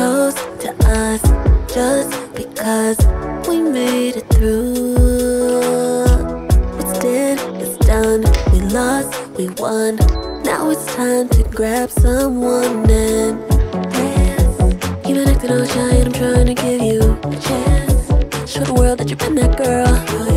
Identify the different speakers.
Speaker 1: us just because we made it through. What's dead is done. We lost, we won. Now it's time to grab someone and dance. You've been acting all shy, and I'm trying to give you a chance. Show the world that you've been that girl.